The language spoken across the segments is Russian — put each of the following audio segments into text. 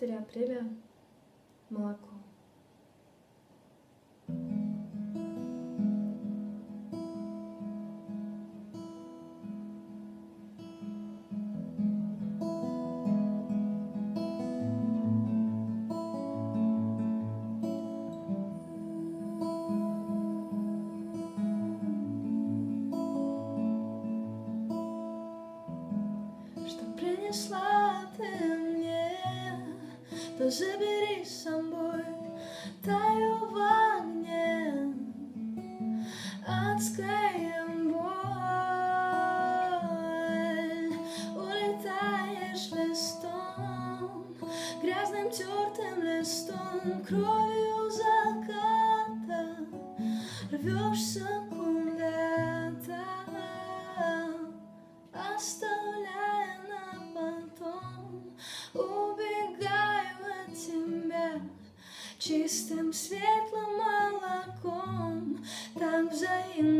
24 апреля. Молоко. Что принесла ты то забери с собой, таю в огне, адская боль. Улетаешь листом, грязным тертым листом, кровью заката, рвешься чистым светлым молоком, так взаимно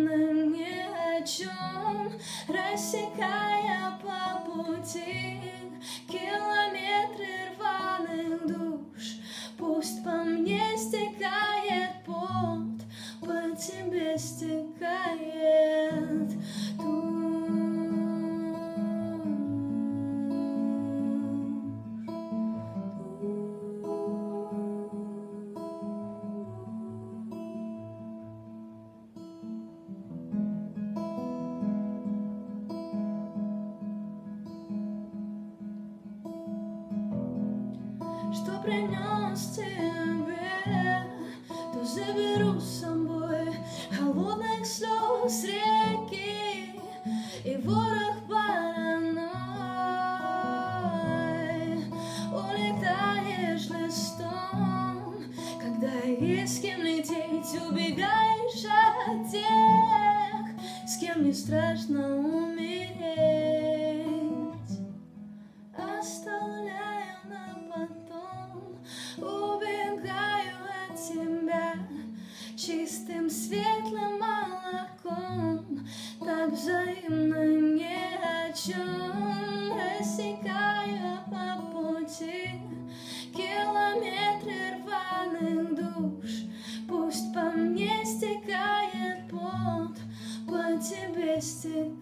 Что принес тебе, то заберу с собой холодных слез реки и ворох паранойи. Улетаешь листом, когда есть с кем лететь, убегаешь от тех, с кем не страшно чистым светлым молоком, так взаимно ни о чем, рассекая по пути километры рваных душ, пусть по мне стекает пот, по тебе стекает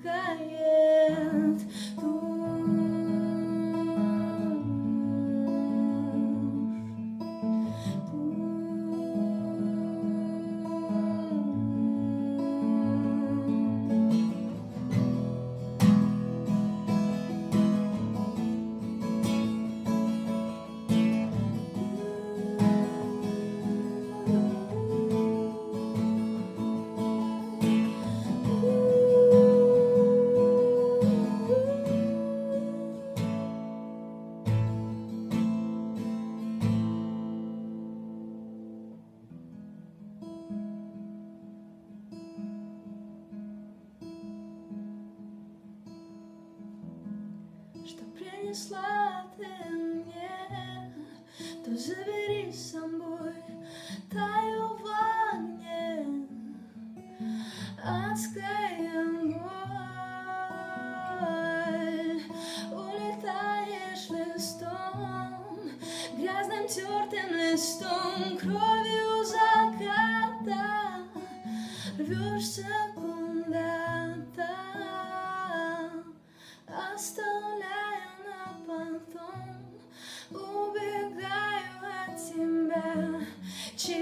принесла ты мне, то забери с собой, таю в огне, адская боль. Улетаешь листом, грязным тертым листом, кровью заката, рвешься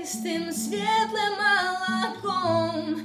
чистым светлым молоком